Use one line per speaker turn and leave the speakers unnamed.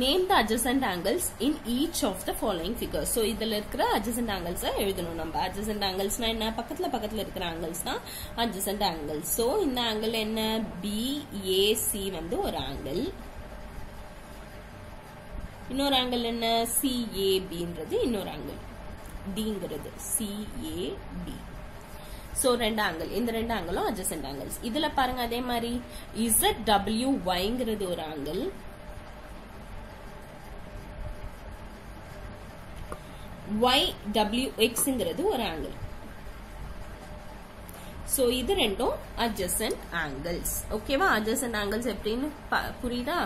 Name the adjacent angles in each of the following figure so இதில் இருக்கிற adjacent ஆங்கிள்ஸை எழுதணும் நம்ம. Adjacent angles என்ன? பக்கத்தில் பக்கத்தில் இருக்கிற ஆங்கிள்ஸ் தான் adjacent ஆங்கிள்ஸ் ஸோ இந்த ஆங்கிள் என்ன? பிஏசி வந்து ஒரு ஆங்கிள் இன்னொரு ஆங்கிள் என்ன? சிஏபின்றது இன்னொரு ஆங்கிள் டிங்கிறது சிஏடி ஸோ ரெண்டு ஆங்கிள் இந்த ரெண்டு ஆங்கிளும் அட்ஜசன்ட் ஆங்கிள்ஸ் இதில் பாருங்க அதே மாதிரி. இசட் டபிள்யூ ஒய்ங்கிறது ஒரு ஆங்கிள் ஒய் டபிள்யூ எக்ஸ்ங்கிறது ஒரு ஆங்கிள் சோ இது ரெண்டும் அட்ஜசன்ட் ஆங்கிள்ஸ் ஓகேவா அட்ஜசன்ட் ஆங்கிள்ஸ் எப்படின்னு புரியுதா?